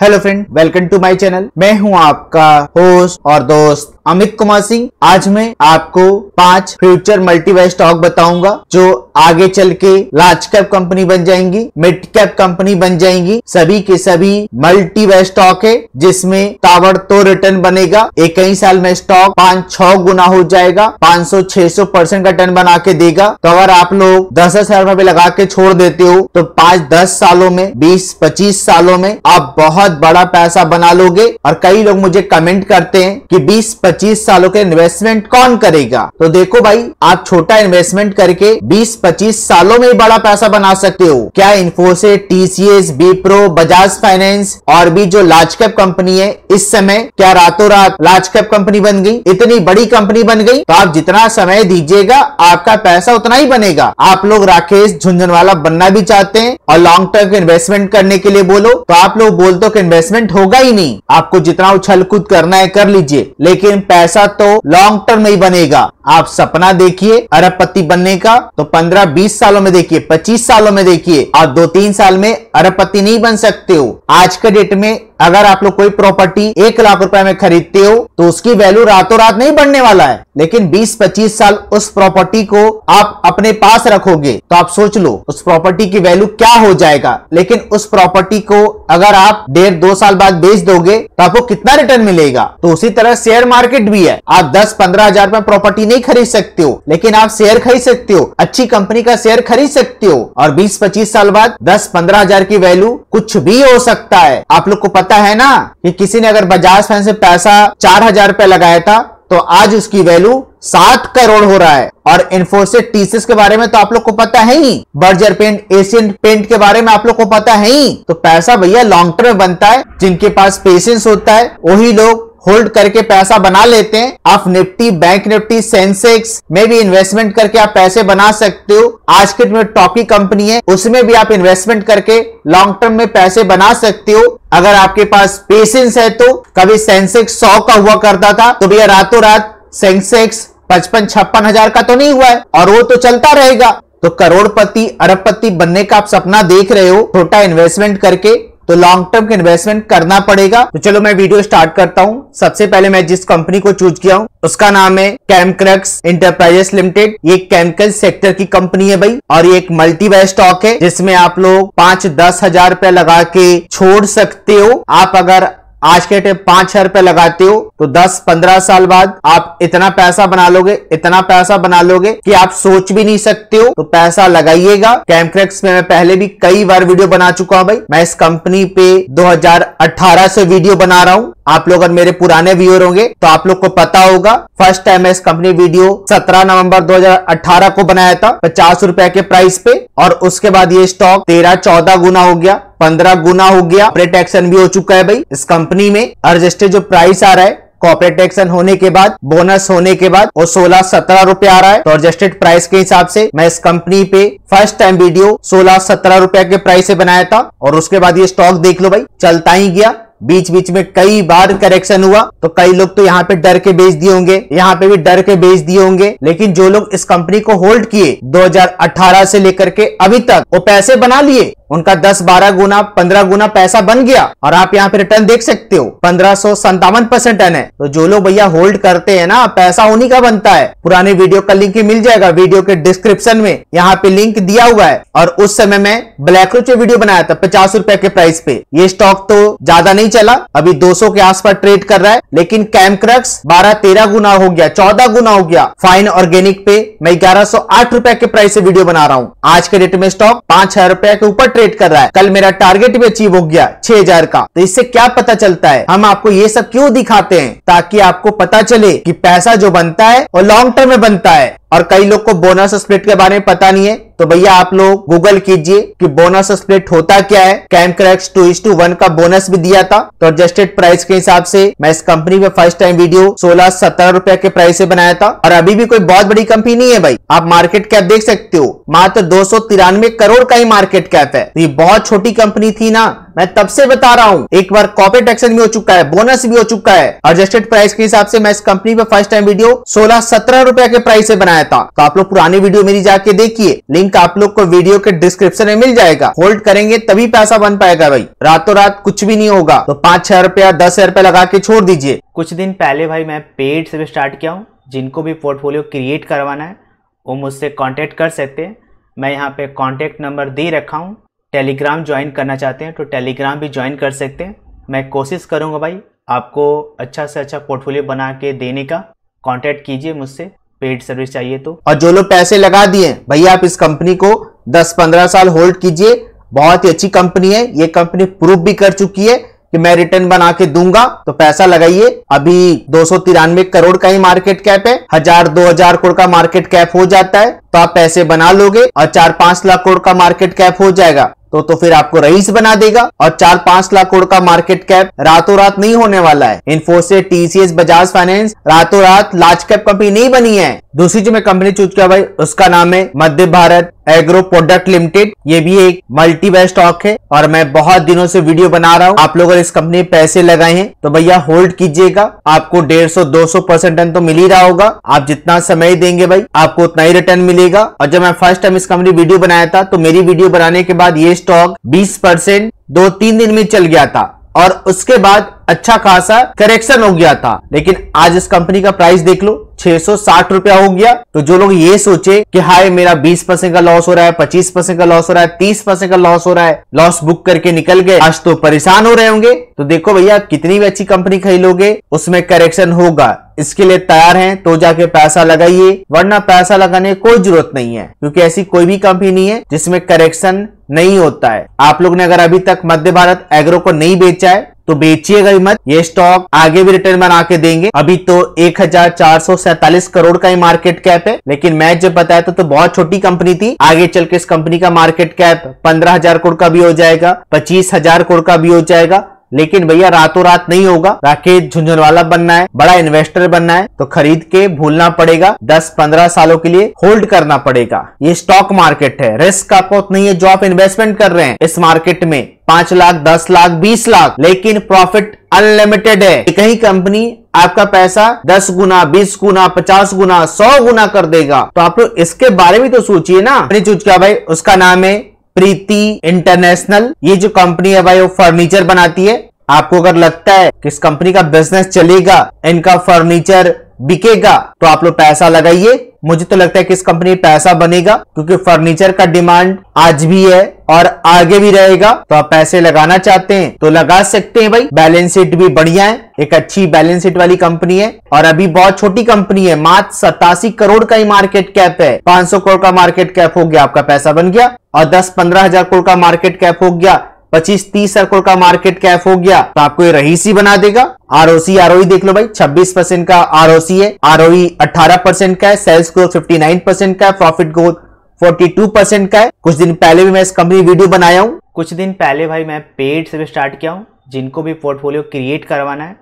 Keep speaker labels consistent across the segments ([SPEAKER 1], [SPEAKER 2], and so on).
[SPEAKER 1] Hello friend welcome to my channel मैं हूँ आपका होस्ट और दोस्त अमित कुमार सिंह। आज मैं आपको पाँच फ्यूचर मल्टीवाई स्टॉक बताऊँगा, जो आगे चल के लार्ज कैप कंपनी बन जाएँगी मिड कैप कंपनी बन जाएँगी। सभी के सभी मल्टीवाई स्टॉक है, जिसमें ताबड़तोड़ रिटर्न बनेगा। एक ही साल में स्टॉक पाँच छह गुना हो जाएगा 500-600 परसेंट का टर्न बना के देगा। तो अगर आप लोग दस हज़ार लगा के छोड़ देते हो तो पाँच दस सालों में, बीस, पच्चीस सालों में आप बहुत बड़ा पैसा बना लोगे और कई लोग मुझे कमेंट करते हैं कि बीस पच्चीस सालों के इन्वेस्टमेंट कौन करेगा? तो देखो भाई, आप छोटा इन्वेस्टमेंट करके बीस पच्चीस सालों में बड़ा पैसा बना सकते हो। क्या इन्फोसिस टीसीएस बीप्रो बजाज फाइनेंस और भी जो लार्ज कैप कंपनी है, इस समय क्या रातों रात लार्ज कैप कंपनी बन गई? इतनी बड़ी कंपनी बन गई? तो आप जितना समय दीजिएगा, आपका पैसा उतना ही बनेगा। आप लोग राकेश झुंझुनवाला बनना भी चाहते हैं और लॉन्ग टर्म इन्वेस्टमेंट करने के लिए बोलो। तो आप लोग बोलते कि इन्वेस्टमेंट होगा ही नहीं। आपको जितना उछल कूद करना है कर लीजिए, लेकिन पैसा तो लॉन्ग टर्म में ही बनेगा। आप सपना देखिए अरबपति बनने का तो 15-20 सालों में देखिए 25 सालों में देखिए, और दो तीन साल में अरबपति नहीं बन सकते हो। आज के डेट में अगर आप लोग कोई प्रॉपर्टी एक लाख रुपए में खरीदते हो तो उसकी वैल्यू रातों रात नहीं बढ़ने वाला है। लेकिन 20-25 साल उस प्रॉपर्टी को आप अपने पास रखोगे तो आप सोच लो, उस प्रॉपर्टी की वैल्यू क्या हो जाएगा। लेकिन उस प्रॉपर्टी को अगर आप डेढ़ दो साल बाद बेच दोगे तो आपको कितना रिटर्न मिलेगा? तो उसी तरह शेयर मार्केट भी है। आप दस पंद्रह हज़ार प्रॉपर्टी नहीं खरीद सकते हो, लेकिन आप शेयर खरीद सकते हो। अच्छी कंपनी का शेयर खरीद सकते हो। और बीस पच्चीस साल बाद दस पंद्रह हज़ार की वैल्यू कुछ भी हो सकता है। आप लोग को पता है ना कि किसी ने अगर बजाज फाइनेंस से पैसा चार हज़ार रुपया लगाया था तो आज उसकी वैल्यू सात करोड़ हो रहा है। और इन्फोसिस टीसीस के बारे में तो आप लोग को पता है ही। बर्जर पेंट एशियन पेंट के बारे में आप लोग को पता है ही। तो पैसा भैया लॉन्ग टर्म बनता है। जिनके पास पेशेंस होता है, वही लोग होल्ड करके पैसा बना लेते हैं। आप निफ्टी, बैंक निफ्टी, सेंसेक्स, में भी इन्वेस्टमेंट करके आप पैसे बना सकते हो। आज के में टॉकी कंपनी है, उसमें भी आप इन्वेस्टमेंट करके लॉन्ग टर्म में पैसे बना सकते हो। अगर आपके पास पेशेंस है तो कभी सेंसेक्स सौ का हुआ करता था तो भैया रातों रात सेंसेक्स पचपन, छप्पन हज़ार का तो नहीं हुआ है, और वो तो चलता रहेगा। तो करोड़पति, अरबपति बनने का आप सपना देख रहे हो, छोटा इन्वेस्टमेंट करके। तो लॉन्ग टर्म का इन्वेस्टमेंट करना पड़ेगा। तो चलो मैं वीडियो स्टार्ट करता हूँ। सबसे पहले मैं जिस कंपनी को चूज़ किया हूँ, उसका नाम है कैमक्रक्स इंटरप्राइजेस लिमिटेड ये केमिकल सेक्टर की कंपनी है भाई और ये एक मल्टीवाई स्टॉक है, जिसमें आप लोग पाँच दस हज़ार रुपया लगा के छोड़ सकते हो। आप अगर आज के टाइम पाँच हज़ार रुपए लगाते हो तो दस पंद्रह साल बाद आप इतना पैसा बना लोगे, इतना पैसा बना लोगे कि आप सोच भी नहीं सकते हो। तो पैसा लगाइएगा। कैमक्रेक्स में मैं पहले भी कई बार वीडियो बना चुका हूँ भाई। मैं इस कंपनी पे 2018 से वीडियो बना रहा हूँ। आप लोग अगर मेरे पुराने व्यूअर होंगे तो आप लोग को पता होगा, फ़र्स्ट टाइम मैं इस कंपनी वीडियो 17 नवंबर 2018 को बनाया था, पचास रुपए के प्राइस पे। और उसके बाद ये स्टॉक तेरह चौदह गुना हो गया। पंद्रह गुना हो गया। ऑपरेट एक्शन भी हो चुका है भाई। इस कंपनी में रजिस्टर्ड जो प्राइस आ रहा है कॉपरेट एक्शन होने के बाद बोनस होने के बाद, वो सोलह सत्रह रुपए आ रहा है। तो रजिस्टर्ड प्राइस के हिसाब से मैं इस कंपनी पे फ़र्स्ट टाइम वीडियो सोलह सत्रह रुपए के प्राइस से बनाया था। और उसके बाद ये स्टॉक देख लो भाई, चलता ही गया। बीच बीच में कई बार करेक्शन हुआ। तो कई लोग तो यहाँ पे डर के बेच दिए होंगे। यहाँ पे भी डर के बेच दिए होंगे। लेकिन जो लोग इस कंपनी को होल्ड किए 2018 से लेकर के अभी तक, वो पैसे बना लिए। उनका 10-12 गुना 15 गुना पैसा बन गया और आप यहाँ पे रिटर्न देख सकते हो। पंद्रह सौ संतावन परसेंट है। तो जो लोग भैया होल्ड करते हैं ना, पैसा उन्हीं का बनता है। पुराने वीडियो का लिंक ही मिल जाएगा। वीडियो के डिस्क्रिप्शन में यहाँ पे लिंक दिया हुआ है। और उस समय मैं ब्लैक रोच वीडियो बनाया था, पचास रुपए के प्राइस पे। ये स्टॉक तो ज़्यादा नहीं चला। अभी 200 के आसपास ट्रेड कर रहा है। लेकिन कैमक्रक्स बारह तेरह गुना हो गया, चौदह गुना हो गया। फाइन ऑर्गेनिक पे मैं ग्यारह सौ आठ के प्राइस से वीडियो बना रहा हूँ। आज के डेट में स्टॉक पाँच हज़ार के ऊपर ट्रेड कर रहा है। कल मेरा टारगेट भी अचीव हो गया, छह हज़ार का। तो इससे क्या पता चलता है? हम आपको ये सब क्यों दिखाते हैं? ताकि आपको पता चले कि पैसा जो बनता है वो लॉन्ग टर्म में बनता है। और कई लोग को बोनस स्प्लिट के बारे में पता नहीं है तो भैया आप लोग गूगल कीजिए कि बोनस स्प्लिट होता क्या है। Chemcrux two is two one का बोनस भी दिया था तो एडजस्टेड प्राइस के हिसाब से मैं इस कंपनी में फ़र्स्ट टाइम वीडियो सोलह सत्रह रुपए के प्राइस से बनाया था। और अभी भी कोई बहुत बड़ी कंपनी नहीं है भाई। आप मार्केट कैप देख सकते हो, मात्र दो सौ तिरानवे करोड़ का ही मार्केट कैप है। तो ये बहुत छोटी कंपनी थी ना मैं तब से बता रहा हूँ, एक बार कॉपरेट एक्शन भी हो चुका है बोनस भी हो चुका है। एडजस्टेड प्राइस के हिसाब से मैं इस कंपनी पे फ़र्स्ट टाइम वीडियो सोलह सत्रह रुपए के प्राइस से बनाया था। तो आप लोग पुरानी वीडियो मेरी जाके देखिए। लिंक आप लोग को वीडियो के डिस्क्रिप्शन में मिल जाएगा। होल्ड करेंगे तभी पैसा बन पाएगा भाई। रातों रात कुछ भी नहीं होगा। तो पाँच छह रुपया, दस रुपया लगा के छोड़ दीजिए।
[SPEAKER 2] कुछ दिन पहले भाई मैं पेड से स्टार्ट किया हूँ। जिनको भी पोर्टफोलियो क्रिएट करवाना है, वो मुझसे कॉन्टेक्ट कर सकते हैं। मैं यहाँ पे कॉन्टेक्ट नंबर दे रखा हूँ। टेलीग्राम ज्वाइन करना चाहते हैं तो टेलीग्राम भी ज्वाइन कर सकते हैं। मैं कोशिश करूँगा भाई आपको अच्छा से अच्छा पोर्टफोलियो बना के देने का। कांटेक्ट कीजिए मुझसे, पेड सर्विस चाहिए तो।
[SPEAKER 1] और जो लोग पैसे लगा दिए भैया आप इस कंपनी को 10-15 साल होल्ड कीजिए। बहुत ही अच्छी कंपनी है, ये कंपनी प्रूव भी कर चुकी है कि मैं रिटर्न बना के दूँगा तो पैसा लगाइए। अभी दो सौ तिरानवे करोड़ का ही मार्केट कैप है, हज़ार, दो हज़ार करोड़ का मार्केट कैप हो जाता है तो आप पैसे बना लोगे और चार पाँच लाख करोड़ का मार्केट कैप हो जाएगा। तो तो फिर आपको रईस बना देगा और चार पाँच लाख करोड़ का मार्केट कैप रातों रात नहीं होने वाला है। इन्फोसिस, टीसीएस, बजाज फाइनेंस रातों रात लार्ज कैप कंपनी नहीं बनी है। दूसरी जो मैं कंपनी चूज़ किया भाई, उसका नाम है Madhya Bharat agro product limited. ये भी एक मल्टी वे स्टॉक है और मैं बहुत दिनों से वीडियो बना रहा हूँ। आप लोग इस कंपनी में पैसे लगाए हैं तो भैया होल्ड कीजिएगा। आपको डेढ़ सौ, दो सौ परसेंट टन तो मिल ही रहा होगा। आप जितना समय देंगे भाई, आपको उतना ही रिटर्न मिलेगा। और जब मैं फ़र्स्ट टाइम इस कंपनी वीडियो बनाया था तो मेरी वीडियो बनाने के बाद ये स्टॉक बीस दो तीन दिन में चल गया था। और उसके बाद अच्छा खासा करेक्शन हो गया था। लेकिन आज इस कंपनी का प्राइस देख लो छह सौ साठ रुपया हो गया। तो जो लोग ये सोचे कि हाय, मेरा बीस परसेंट का लॉस हो रहा है, पच्चीस परसेंट का लॉस हो रहा है, तीस परसेंट का लॉस हो रहा है लॉस बुक करके निकल गए। आज तो परेशान हो रहे होंगे। तो देखो भैया, कितनी भी अच्छी कंपनी खरीदोगे, उसमें करेक्शन होगा। इसके लिए तैयार हैं तो जाके पैसा लगाइए, वरना पैसा लगाने कोई ज़रूरत नहीं है, क्योंकि ऐसी कोई भी कंपनी है जिसमें करेक्शन नहीं होता है। आप लोग ने अगर अभी तक मध्य भारत एग्रो को नहीं बेचा है तो बेचिएगा मत। ये स्टॉक आगे भी रिटर्न बना के देंगे। अभी तो एक करोड़ का ही मार्केट कैप है, लेकिन मैं जब बताया था तो बहुत छोटी कंपनी थी। आगे चल के इस कंपनी का मार्केट कैप पंद्रह हज़ार करोड़ का भी हो जाएगा, पच्चीस हज़ार करोड़ का भी हो जाएगा। लेकिन भैया, रातों रात नहीं होगा। राकेश झुंझुनवाला बनना है, बड़ा इन्वेस्टर बनना है तो खरीद के भूलना पड़ेगा। 10-15 सालों के लिए होल्ड करना पड़ेगा। ये स्टॉक मार्केट है। रिस्क आपको नहीं है, जो आप इन्वेस्टमेंट कर रहे हैं। इस मार्केट में पाँच लाख, दस लाख, बीस लाख, लेकिन प्रॉफिट अनलिमिटेड है। कहीं कंपनी आपका पैसा दस गुना, बीस गुना, पचास गुना, सौ गुना कर देगा। तो आप लोग इसके बारे में तो सोचिए ना। चूज़ क्या भाई, उसका नाम है प्रीति इंटरनेशनल, ये जो कंपनी है भाई, वो फर्नीचर बनाती है। आपको अगर लगता है कि इस कंपनी का बिज़नेस चलेगा, इनका फर्नीचर बिकेगा तो आप लोग पैसा लगाइए। मुझे तो लगता है कि इस कंपनी पैसा बनेगा, क्योंकि फर्नीचर का डिमांड आज भी है और आगे भी रहेगा। तो आप पैसे लगाना चाहते हैं तो लगा सकते हैं भाई। बैलेंस शीट भी बढ़िया है, एक अच्छी बैलेंस शीट वाली कंपनी है। और अभी बहुत छोटी कंपनी है, मात्र सतासी करोड़ का ही मार्केट कैप है। 500 करोड़ का मार्केट कैप हो गया, आपका पैसा बन गया। और 10-15 हज़ार करोड़ का मार्केट कैप हो गया। पच्चीस तीस करोड़ का मार्केट कैप हो गया तो आपको ये रहीसी बना देगा। आरओसी आरओई देख लो भाई 26 परसेंट का आरओसी है आरओई 18 परसेंट का है सेल्स ग्रोथ 59 परसेंट का है प्रॉफिट ग्रोथ 42 परसेंट का है। कुछ दिन पहले भी मैं इस कंपनी वीडियो बनाया हूँ।
[SPEAKER 2] कुछ दिन पहले भाई मैं पेड से भी स्टार्ट किया हूँ, जिनको भी पोर्टफोलियो क्रिएट करवाना है,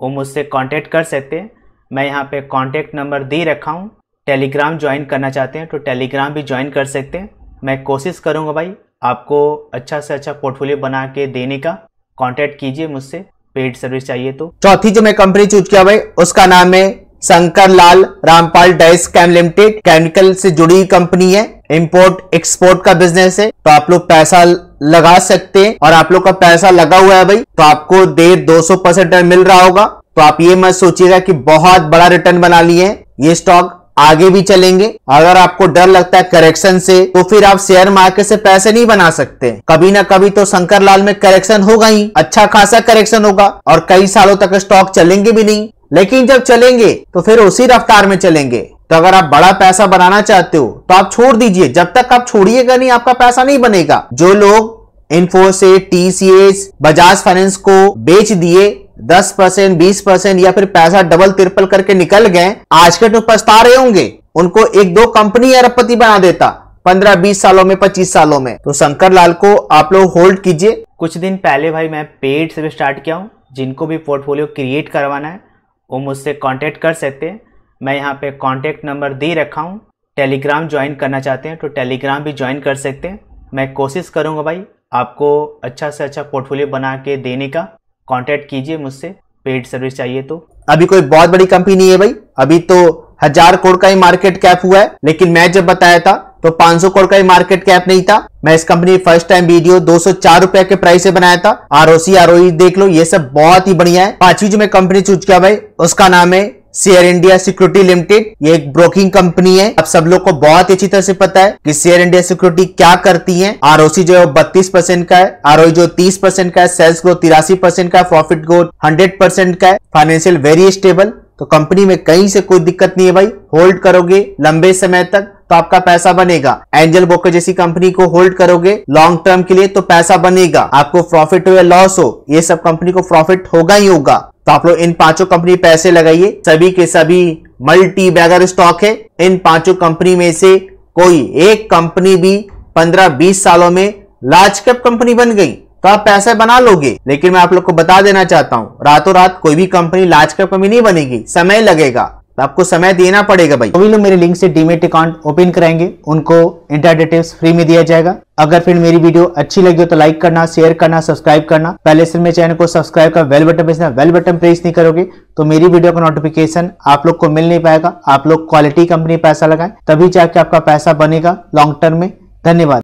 [SPEAKER 2] वो मुझसे कॉन्टेक्ट कर सकते हैं। मैं यहाँ पे कॉन्टेक्ट नंबर दे रखा हूँ टेलीग्राम ज्वाइन करना चाहते हैं तो टेलीग्राम भी ज्वाइन कर सकते हैं। मैं कोशिश करूँगा भाई आपको अच्छा से अच्छा पोर्टफोलियो बना के देने का कांटेक्ट कीजिए मुझसे पेड सर्विस चाहिए तो।
[SPEAKER 1] चौथी जो मैं कंपनी चूज़ किया भाई, उसका नाम है Shankar Lal Rampal dyes chem limited chemical से जुड़ी कंपनी है। इंपोर्ट एक्सपोर्ट का बिज़नेस है। तो आप लोग पैसा लगा सकते हैं और आप लोग का पैसा लगा हुआ है भाई तो आपको डेढ़ दो सौ परसेंट मिल रहा होगा। तो आप ये मत सोचिएगा कि बहुत बड़ा रिटर्न बना लिए ये स्टॉक आगे भी चलेंगे। अगर आपको डर लगता है करेक्शन से तो फिर आप शेयर मार्केट से पैसे नहीं बना सकते। कभी ना कभी तो शंकर लाल में करेक्शन होगा ही। अच्छा खासा करेक्शन होगा और कई सालों तक स्टॉक चलेंगे भी नहीं। लेकिन जब चलेंगे तो फिर उसी रफ्तार में चलेंगे। तो अगर आप बड़ा पैसा बनाना चाहते हो तो आप छोड़ दीजिए। जब तक आप छोड़िएगा नहीं, आपका पैसा नहीं बनेगा। जो लोग इन्फोसिस टीसीएस बजाज फाइनेंस को बेच दिए, दस परसेंट, बीस परसेंट या फिर पैसा डबल तिरपल करके निकल गए, आज के तो पछता रहे होंगे। उनको एक दो कंपनी अरबपति बना देता, पंद्रह बीस सालों में, पच्चीस सालों में। तो शंकर लाल को आप लोग होल्ड कीजिए।
[SPEAKER 2] कुछ दिन पहले भाई मैं पेड से भी स्टार्ट किया हूँ, जिनको भी पोर्टफोलियो क्रिएट करवाना है, वो मुझसे कांटेक्ट कर सकते हैं। मैं यहाँ पे कांटेक्ट नंबर दे रखा हूँ। टेलीग्राम ज्वाइन करना चाहते हैं तो टेलीग्राम भी ज्वाइन कर सकते हैं। मैं कोशिश करूँगा भाई आपको अच्छा से अच्छा पोर्टफोलियो बना के देने का कांटेक्ट कीजिए मुझसे पेड सर्विस चाहिए तो।
[SPEAKER 1] अभी कोई बहुत बड़ी कंपनी नहीं है भाई। अभी तो हज़ार करोड़ का ही मार्केट कैप हुआ है, लेकिन मैं जब बताया था तो 500 करोड़ का ही मार्केट कैप नहीं था। मैं इस कंपनी फ़र्स्ट टाइम वीडियो दो रुपए के प्राइस से बनाया था। आरओसी आरओई देख लो, ये सब बहुत ही बढ़िया है। पांचवी जो मैं कंपनी चूज़ किया भाई, उसका नाम है शेयर इंडिया सिक्योरिटी लिमिटेड, ये एक ब्रोकिंग कंपनी है। अब सब लोग को बहुत अच्छी तरह से पता है कि शेयर इंडिया सिक्योरिटी क्या करती है। आरओसी जो है बत्तीस परसेंट का है, आरओई जो तीस परसेंट का है, सेल्स ग्रोथ तिरासी परसेंट का है, प्रॉफिट ग्रोथ हंड्रेड परसेंट का है। फाइनेंशियल वेरी स्टेबल तो कंपनी में कहीं से कोई दिक्कत नहीं है भाई। होल्ड करोगे लंबे समय तक तो आपका पैसा बनेगा। एंजल ब्रोकर जैसी कंपनी को होल्ड करोगे लॉन्ग टर्म के लिए तो पैसा बनेगा। आपको प्रॉफिट हो या लॉस हो, ये सब कंपनी को प्रॉफिट होगा ही होगा। तो आप लोग इन पाँचों कंपनी पैसे लगाइए। सभी के सभी मल्टी बैगर स्टॉक है। इन पाँचों कंपनी में से कोई एक कंपनी भी 15-20 सालों में लार्ज कैप कंपनी बन गई। तो आप पैसे बना लोगे। लेकिन मैं आप लोग को बता देना चाहता हूँ, रातों रात कोई भी कंपनी लार्ज कैप कंपनी नहीं बनेगी। समय लगेगा। तो आपको समय देना पड़ेगा भाई।
[SPEAKER 2] सभी लोग मेरे लिंक से डीमेट अकाउंट ओपन कराएँगे, उनको इंटर डिटेल्स फ्री में दिया जाएगा। अगर फिर मेरी वीडियो अच्छी लगी हो तो लाइक करना शेयर करना सब्सक्राइब करना। पहले से मेरे चैनल को सब्सक्राइब कर bell button press bell button press नहीं करोगे तो मेरी वीडियो का नोटिफिकेशन आप लोग को मिल नहीं पाएगा। आप लोग क्वालिटी कंपनी पैसा लगाए, तभी जाके आपका पैसा बनेगा लॉन्ग टर्म में। धन्यवाद।